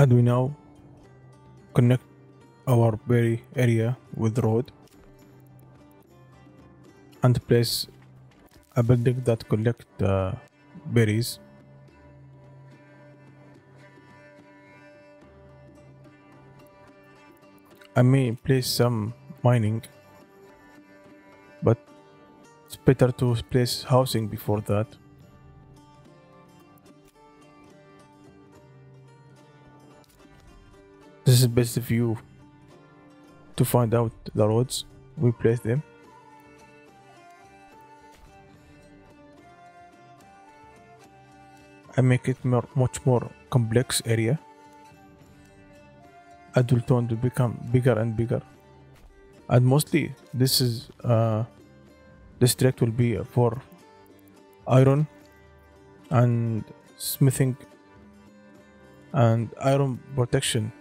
and we now connect our berry area with road and place a building that collect uh, berries? I may place some mining but it's better to place housing before that this is best view to find out the roads we place them. I make it more, much more complex area. Adult one to become bigger and bigger. And mostly this is uh, track will be for iron and smithing and iron protection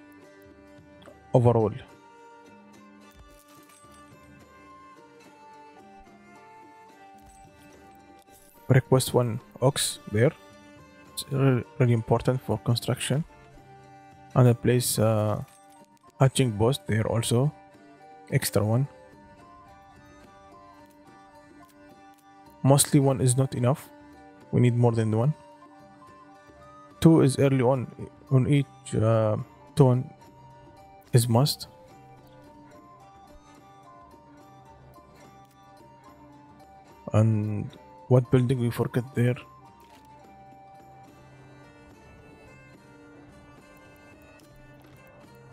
overall. Request one ox there. It's really, really important for construction. And I place uh, hitching post there also. Extra one. Mostly one is not enough. We need more than one. Two is early on on each uh, tone is must and what building we forget there?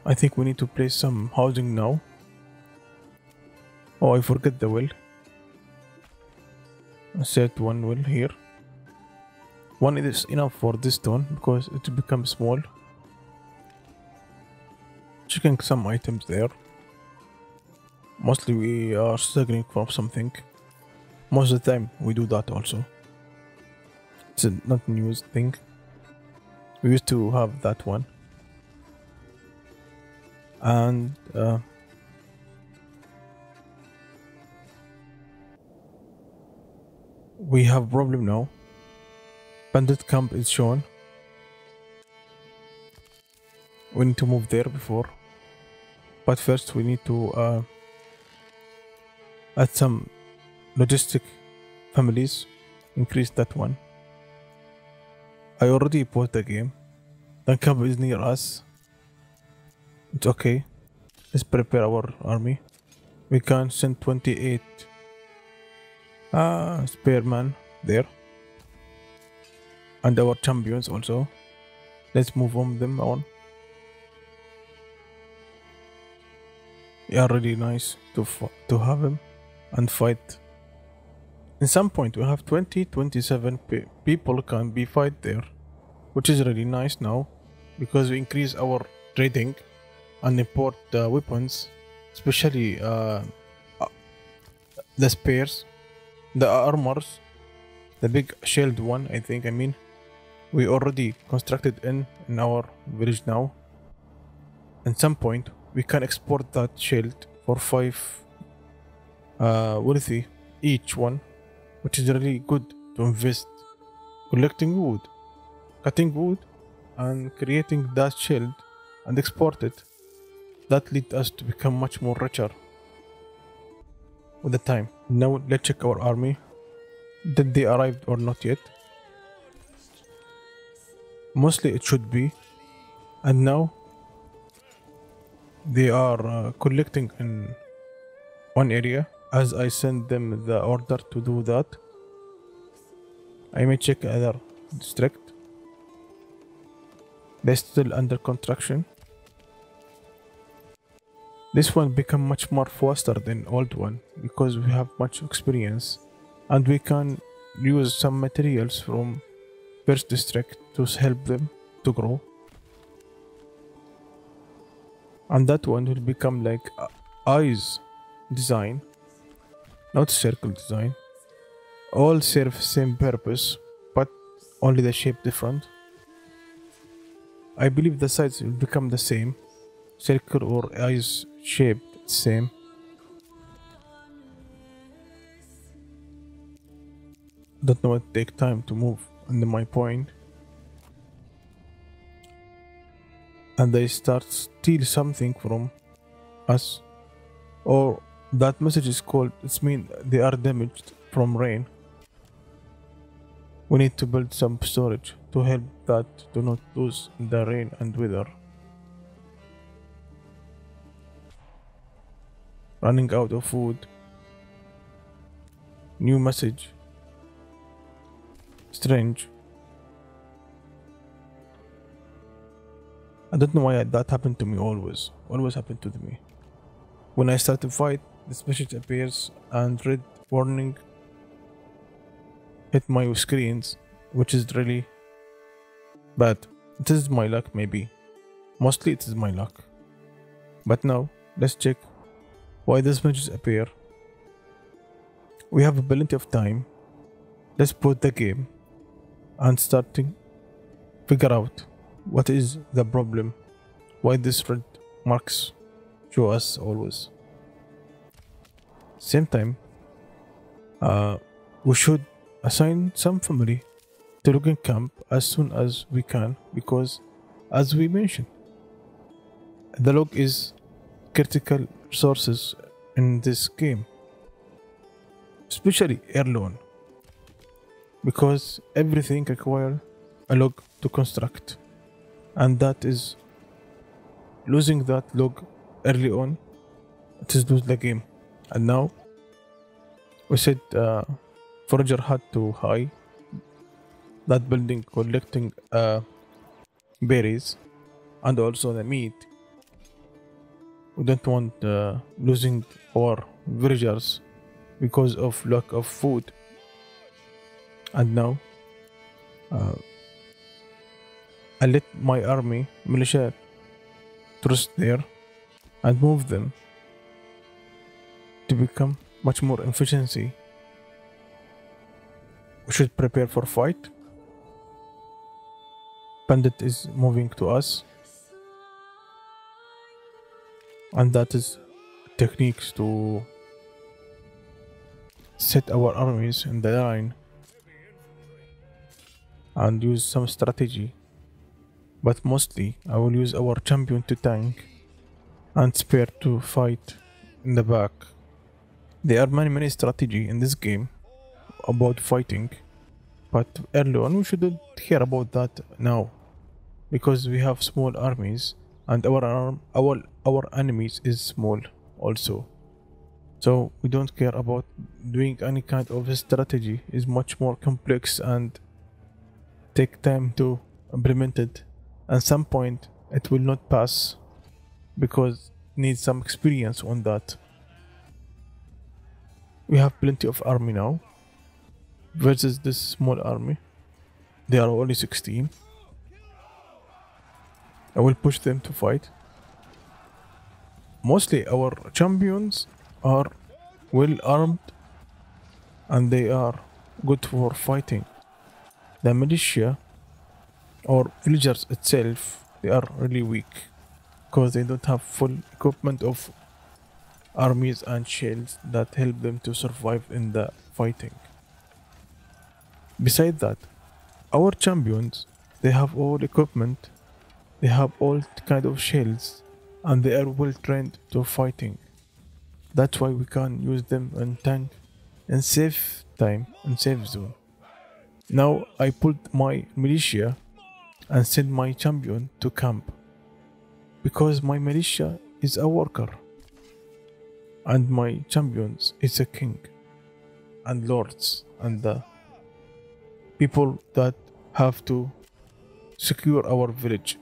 I think we need to place some housing now. Oh I forget the well. Set one well here. One is enough for this stone because it becomes small checking some items there. Mostly we are struggling for something. Most of the time we do that also. It's a not new thing. We used to have that one. And uh, we have problem now. Bandit camp is shown. We need to move there before but first we need to uh, add some logistic families. Increase that one. I already bought the game. The camp is near us. It's okay. Let's prepare our army. We can send 28 uh, spearman there. And our champions also. Let's move on them on yeah really nice to to have him and fight. In some point we have 20 27 pe- people can be fight there which is really nice now because we increase our trading and import uh, weapons especially uh, uh, the spears the armors the big shield one i think i mean. We already constructed in in our village now. At some point we can export that shield for five uh wealthy each one which is really good to invest. Collecting wood cutting wood and creating that shield and export it. That lead us to become much more richer with the time. Now let's check our army. Did they arrive or not yet? Mostly it should be. And now they are uh, collecting in one area. As I send them the order to do that I may check other district. They're still under construction. This one become much more faster than old one because we have much experience and we can use some materials from first district to help them to grow and that one will become like uh, eyes design not circle design. All serve same purpose but only the shape different. I believe the sides will become the same. Circle or eyes shaped same. Don't know it take time to move. Under my point and they start steal something from us. Or that message is called it's mean they are damaged from rain. We need to build some storage to help that do not lose the rain and weather. Running out of food. New message. Strange I don't know why that happened to me always. Always happened to me. When I start to fight, this message appears and red warning hit my screens, which is really bad. This is my luck, maybe. Mostly it is my luck. But now, let's check why these messages appear. We have plenty of time. Let's put the game and starting figure out what is the problem? Why this red marks show us always? Same time, uh, we should assign some family to logging camp as soon as we can because, as we mentioned, the log is critical resources in this game, especially early because everything requires a log to construct and that is losing that log early on. It is lose the game. And now we said uh, forager had to high. That building collecting uh, berries and also the meat. We don't want uh, losing our villagers because of lack of food. And now uh, I let my army, militia, trust there and move them to become much more efficiency. We should prepare for fight. Bandit is moving to us. And that is techniques to set our armies in the line and use some strategy but mostly I will use our champion to tank and spare to fight in the back. There are many many strategy in this game about fighting, but early on we shouldn't care about that now, because we have small armies and our arm, our our enemies is small also. So we don't care about doing any kind of strategy is much more complex and take time to implement it at some point it will not pass because needs some experience on that. We have plenty of army now versus this small army. They are only 16 I will push them to fight. Mostly our champions are well armed and they are good for fighting. The militia or villagers itself they are really weak. Because they don't have full equipment of armies and shields that help them to survive in the fighting. Besides that our champions they have all equipment they have all kind of shields and they are well trained to fighting. That's why we can use them in tank and save time and save zone. Now i put my militia and send my champion to camp because my militia is a worker and my champions is a king and lords and the people that have to secure our village.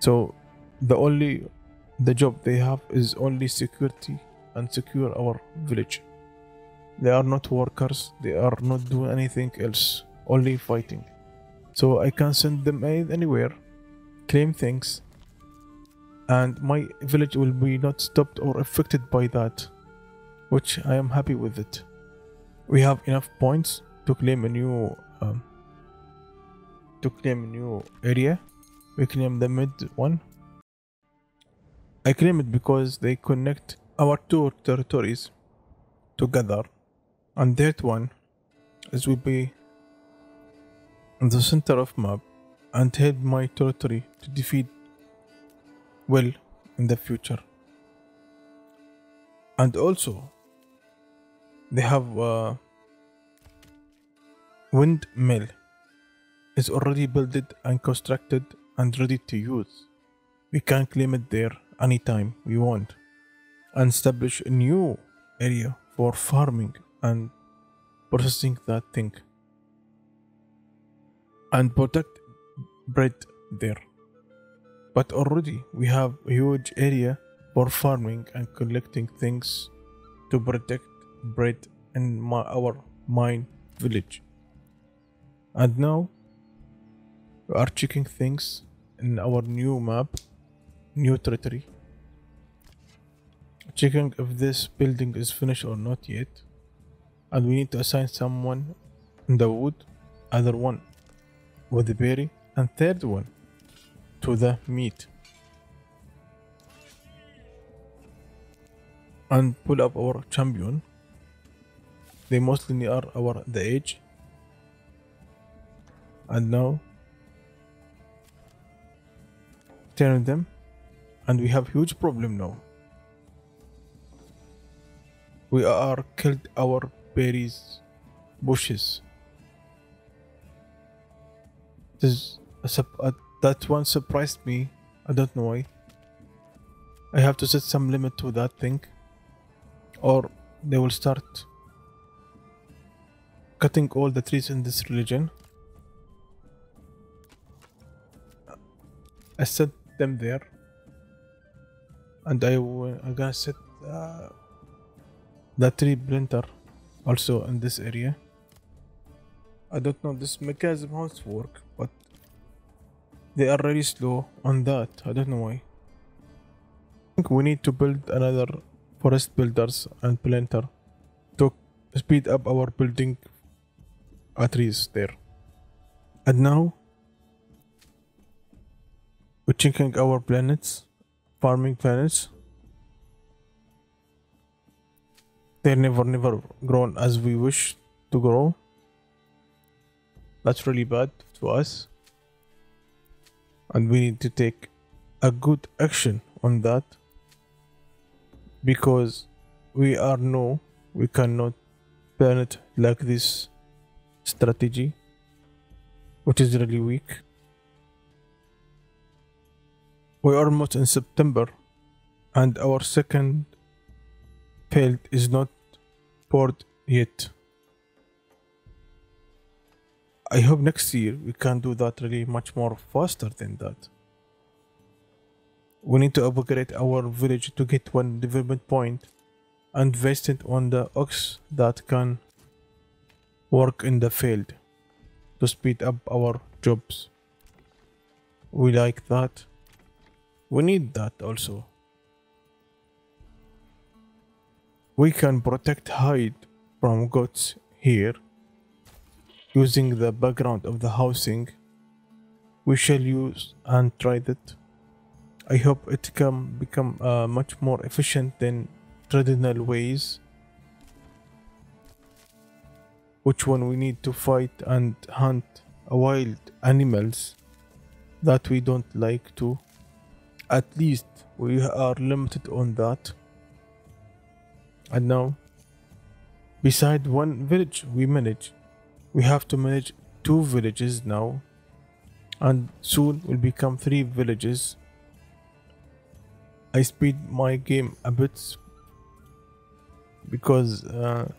So the only the job they have is only security and secure our village. They are not workers they are not doing anything else only fighting so I can send them anywhere, claim things, and my village will be not stopped or affected by that, which I am happy with it. We have enough points to claim a new um, to claim a new area. We claim the mid one. I claim it because they connect our two territories together, and that one is will be the center of map and help my territory to defeat well in the future. And also, they have a windmill is already built and constructed and ready to use. We can claim it there anytime we want and establish a new area for farming and processing that thing and protect bread there. But already we have a huge area for farming and collecting things to protect bread in my, our mine village. And now we are checking things in our new map, new territory. Checking if this building is finished or not yet. And we need to assign someone in the wood, other one with the berry, and third one to the meat. And pull up our champion. They mostly are our the age. And now turn them and we have huge problem now. We are killed our berries bushes. This uh, that one surprised me. I don't know why. I have to set some limit to that thing, or they will start cutting all the trees in this religion. I set them there, and I I'm gonna set uh, the tree planter also in this area. I don't know this mechanism how it work, but they are really slow on that. I don't know why. I think we need to build another forest builders and planter to speed up our building trees there. And now we're checking our planets, farming planets. They're never never grown as we wish to grow. That's really bad to us. And we need to take a good action on that. Because we are no we cannot burn it like this strategy which is really weak. We're almost in september and our second field is not poured yet I hope next year we can do that really much more faster than that. We need to upgrade our village to get one development point and invest it on the ox that can work in the field to speed up our jobs. We like that. We need that also. We can protect hide from goats here using the background of the housing we shall use and try that. I hope it can become uh, much more efficient than traditional ways. Which one we need to fight and hunt wild animals that we don't like to. At least we are limited on that. And now beside one village we manage we have to manage two villages now and soon will become three villages. I speed my game a bit because uh,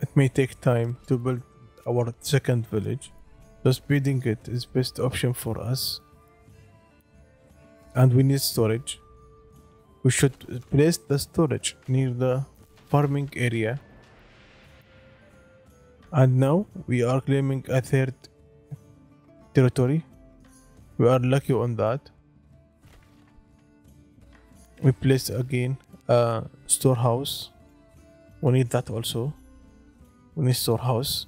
it may take time to build our second village. So speeding it is best option for us. And we need storage. We should place the storage near the farming area and now we are claiming a third territory. We are lucky on that. We place again a storehouse. We need that also. We need storehouse.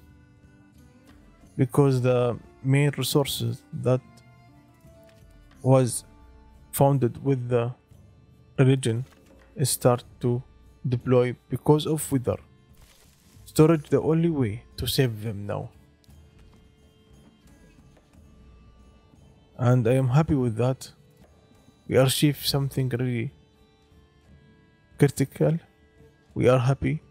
Because the main resources that was founded with the religion start to deploy because of weather storage the only way to save them now. and I am happy with that. We achieved something really critical. We are happy